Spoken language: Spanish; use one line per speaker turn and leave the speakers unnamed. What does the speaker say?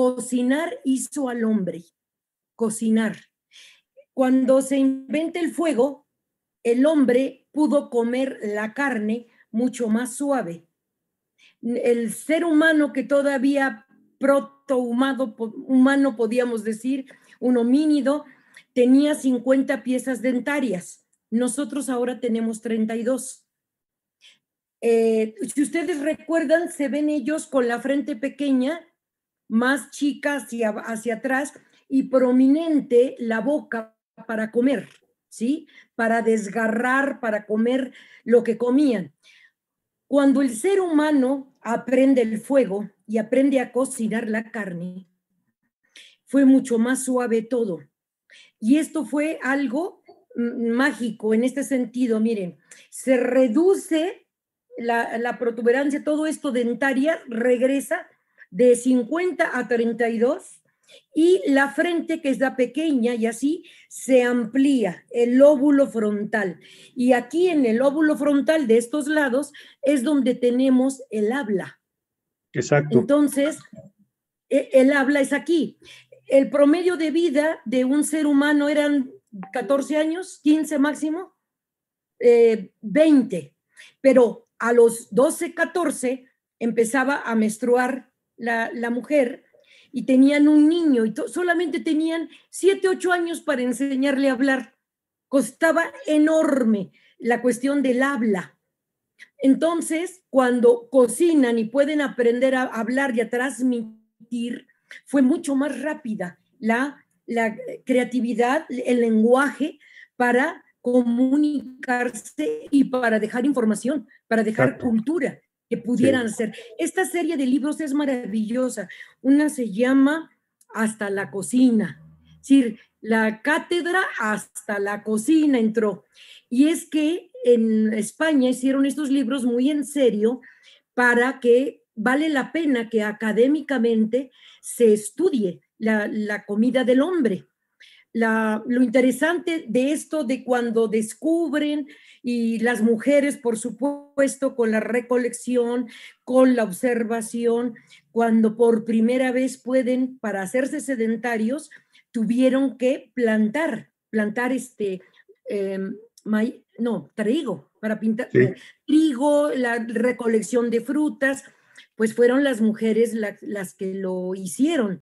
cocinar hizo al hombre, cocinar. Cuando se inventa el fuego, el hombre pudo comer la carne mucho más suave. El ser humano que todavía protohumano humano podíamos decir, un homínido, tenía 50 piezas dentarias. Nosotros ahora tenemos 32. Eh, si ustedes recuerdan, se ven ellos con la frente pequeña, más chica hacia, hacia atrás y prominente la boca para comer, ¿sí? Para desgarrar, para comer lo que comían. Cuando el ser humano aprende el fuego y aprende a cocinar la carne, fue mucho más suave todo. Y esto fue algo mágico en este sentido. Miren, se reduce la, protuberancia, todo esto dentaria regresa de 50 a 32 y la frente que es la pequeña y así se amplía el lóbulo frontal. Y aquí en el lóbulo frontal de estos lados es donde tenemos el habla.
Exacto.
Entonces, e, el habla es aquí. El promedio de vida de un ser humano eran 14 años, 15 máximo, 20. Eh, Pero a los 12, 14 empezaba a menstruar la, la mujer y tenían un niño y solamente tenían 7, 8 años para enseñarle a hablar. Costaba enorme la cuestión del habla. Entonces, cuando cocinan y pueden aprender a hablar y a transmitir, fue mucho más rápida la, la creatividad, el lenguaje para comunicarse y para dejar información, para dejar cultura que pudieran ser. Esta serie de libros es maravillosa. Una se llama Hasta la cocina. Es decir, la cátedra hasta la cocina entró. Y es que en España hicieron estos libros muy en serio para que vale la pena que académicamente se estudie la, la comida del hombre lo interesante de esto, de cuando descubren y las mujeres, por supuesto, con la recolección, con la observación, cuando por primera vez pueden, para hacerse sedentarios, tuvieron que plantar, plantar este, em, no, trigo, para pintar, trigo, la recolección de frutas, pues fueron las mujeres las que lo hicieron.